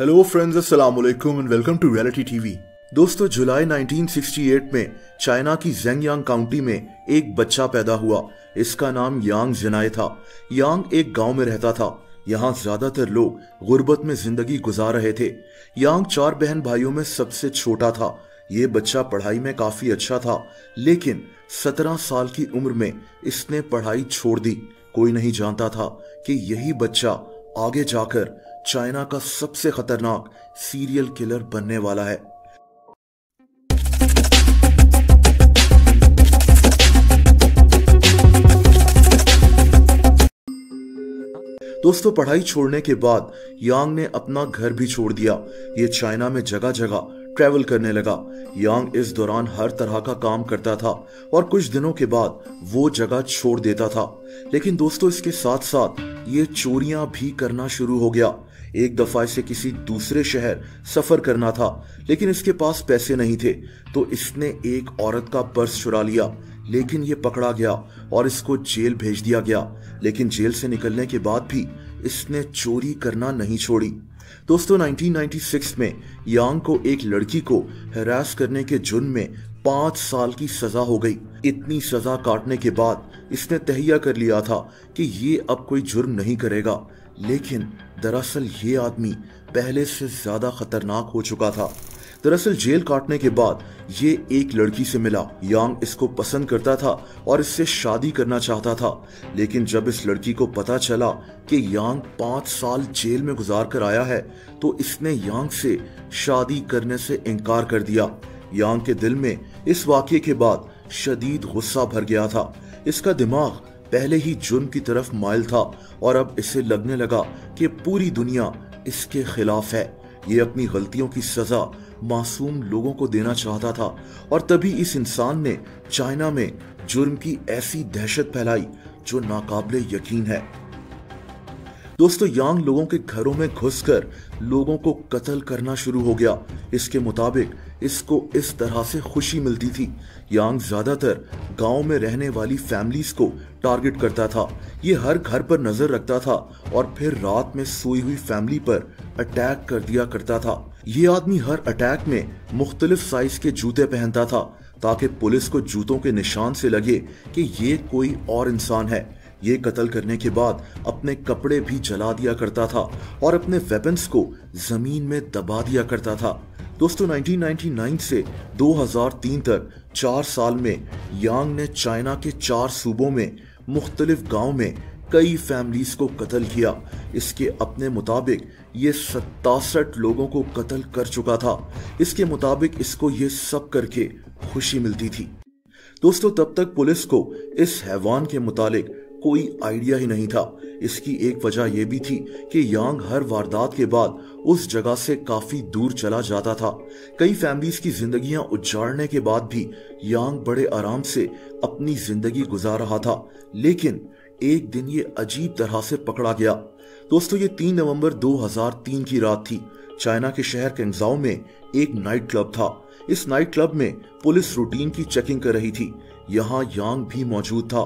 Hello friends अस्सलाम वालेकुम and welcome to reality TV दोस्तों, जुलाई 1968 में चाइना की जेंगयांग काउंटी में एक बच्चा पैदा हुआ। इसका नाम यांग जिनाए था। यांग एक गाँव में रहता था। यहाँ ज़्यादातर लोग गुर्बत में ज़िंदगी गुजार रहे थे। यांग चार बहन भाइयों में सबसे छोटा था। ये बच्चा पढ़ाई में काफ़ी अच्छा था। लेकिन सत्रह साल की उम्र में इसने पढ़ाई छोड़ दी। कोई नहीं जानता था कि यही बच्चा आगे जाकर चाइना का सबसे खतरनाक सीरियल किलर बनने वाला है। दोस्तों, पढ़ाई छोड़ने के बाद यांग ने अपना घर भी छोड़ दिया। ये चाइना में जगह जगह ट्रेवल करने लगा। यांग इस दौरान हर तरह का काम करता था और कुछ दिनों के बाद वो जगह छोड़ देता था। लेकिन दोस्तों, इसके साथ साथ ये चोरियाँ भी करना शुरू हो गया। एक दफ़ा इसे किसी दूसरे शहर सफ़र करना था, लेकिन इसके पास पैसे नहीं थे तो इसने एक औरत का पर्स चुरा लिया, लेकिन ये पकड़ा गया और इसको जेल भेज दिया गया। लेकिन जेल से निकलने के बाद भी इसने चोरी करना नहीं छोड़ी। दोस्तों 1996 में यांग को एक लड़की को हरास करने के जुर्म में पाँच साल की सजा हो गई। इतनी सजा काटने के बाद इसने तहिया कर लिया था कि ये अब कोई जुर्म नहीं करेगा। लेकिन दरअसल ये आदमी पहले से ज़्यादा खतरनाक हो चुका था। दरअसल जेल काटने के बाद ये एक लड़की से मिला। यांग इसको पसंद करता था और इससे शादी करना चाहता था। लेकिन जब इस लड़की को पता चला कि यांग पाँच साल जेल में गुजार कर आया है तो इसने यांग से शादी करने से इनकार कर दिया। यांग के दिल में इस वाक्य के बाद शदीद गुस्सा भर गया था। इसका दिमाग पहले ही जुर्म की तरफ़ मायल था और अब इसे लगने लगा कि पूरी दुनिया इसके खिलाफ है। ये अपनी गलतियों की सजा मासूम लोगों को देना चाहता था और तभी इस इंसान ने चाइना में जुर्म की ऐसी दहशत फैलाई जो नाकाबले यकीन है। दोस्तों, यांग लोगों के घरों में घुसकर लोगों को कत्ल करना शुरू हो गया। इसके मुताबिक इसको इस तरह से खुशी मिलती थी। यांग ज़्यादातर गाँव में रहने वाली फैमिलीज़ को टारगेट करता था। ये हर घर पर नज़र रखता था और फिर रात में सोई हुई फैमिली पर अटैक कर दिया करता था। ये आदमी हर अटैक में मुख्तलिफ़ साइज़ के जूते पहनता था, ताकि पुलिस को जूतों के निशान से लगे कि ये कोई और इंसान है। ये कत्ल करने के बाद अपने कपड़े भी जला दिया करता था और अपने वेपन्स को ज़मीन में दबा दिया करता था। दोस्तों 1999 से 2003 तक चार साल में यांग ने चाइना के चार सूबों में, मुख्तलिफ़ गाँव में कई फैमिलीज़ को कत्ल किया। इसके अपने मुताबिक ये सतासठ लोगों को कत्ल कर चुका था। इसके मुताबिक इसको ये सब करके खुशी मिलती थी। दोस्तों, तब तक पुलिस को इस हैवान के मुतालिक कोई आइडिया ही नहीं था। इसकी एक वजह यह भी थी कि यांग हर वारदात के बाद उस जगह से काफ़ी दूर चला जाता था। कई फैमिलीज़ की जिंदगियाँ उजाड़ने के बाद भी यांग बड़े आराम से अपनी ज़िंदगी गुजार रहा था, लेकिन एक दिन ये अजीब तरह से पकड़ा गया। दोस्तों, ये तीन नवंबर 2003 की रात थी। चाइना के शहर कैंगजाओ में एक नाइट क्लब था। इस नाइट क्लब में पुलिस रूटीन की चेकिंग कर रही थी। यहाँ यांग भी मौजूद था।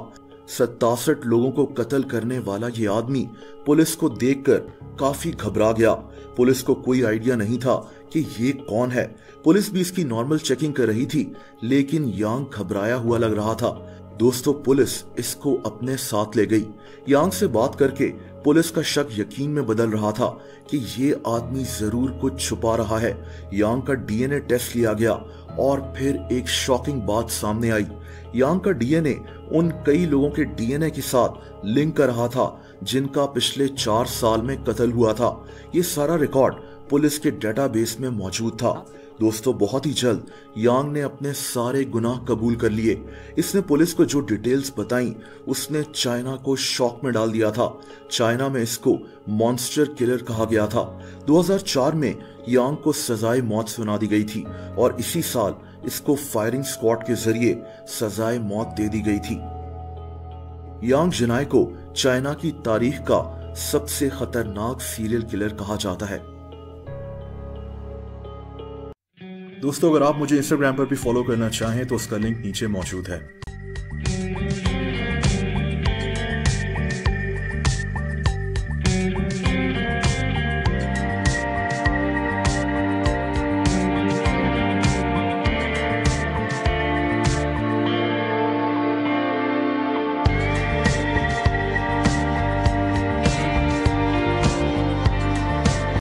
सत्तासठ लोगों को कत्ल करने वाला ये आदमी पुलिस को देखकर काफ़ी घबरा गया। पुलिस को कोई आइडिया नहीं था कि ये कौन है। पुलिस भी इसकी नॉर्मल चेकिंग कर रही थी, लेकिन यांग घबराया हुआ लग रहा था। दोस्तों, पुलिस इसको अपने साथ ले गई। यांग से बात करके पुलिस का शक यकीन में बदल रहा था कि ये आदमी ज़रूर कुछ छुपा रहा है। यांग का डीएनए टेस्ट लिया गया और फिर एक शॉकिंग बात सामने आई। यांग का डीएनए उन कई लोगों के डीएनए के साथ लिंक कर रहा था, जिनका पिछले चार साल में कत्ल हुआ था। ये सारा रिकॉर्ड पुलिस के डेटाबेस में मौजूद था। दोस्तों, बहुत ही जल्द यांग ने अपने सारे गुनाह कबूल कर लिए। इसने पुलिस को जो डिटेल्स बताई, उसने चाइना को शॉक में डाल दिया था। चाइना में इसको मॉन्स्टर किलर कहा गया था। 2004 में यांग को सजाए मौत सुना दी गई थी और इसी साल इसको फायरिंग स्क्वाड के ज़रिए सजाए मौत दे दी गई थी। यांग जिनाई को चाइना की तारीख का सबसे खतरनाक सीरियल किलर कहा जाता है। दोस्तों, अगर आप मुझे इंस्टाग्राम पर भी फॉलो करना चाहें तो उसका लिंक नीचे मौजूद है।